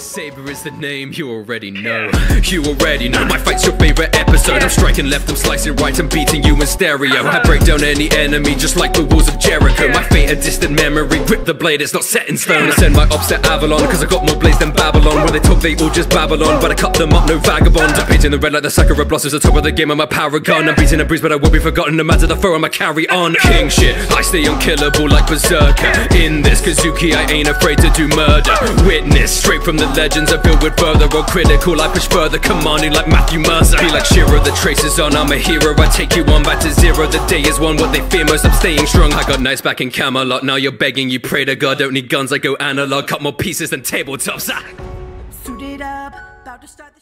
Saber is the name you already know. You already know my fight's your favorite episode. I'm striking left, I'm slicing right, I'm beating you in stereo. I break down any enemy just like the walls of Jericho. My fate a distant memory, grip the blade, it's not set in stone. I send my ops to Avalon, cause I got more blades than Babylon. When they talk, they all just Babylon, but I cut them up, no vagabond. I'm painting the red like the Sakura blossoms, the top of the game, I'm a paragon. I'm beating a breeze, but I won't be forgotten. No matter the foe, I'ma carry on. King shit, I stay unkillable like Berserker. In this Kazuki, I ain't afraid to do murder. Witness, straight from the legends, I feel with further or critical. I push further, commanding like Matthew Mercer. Be like Shiro, the traces on, I'm a hero. I take you on back to zero. The day is one, what they fear most. I'm staying strong. I got knights back in Camelot. Now you're begging, you pray to God. Don't need guns, I go analog. Cut more pieces than tabletops. Ah. Suited up, about to start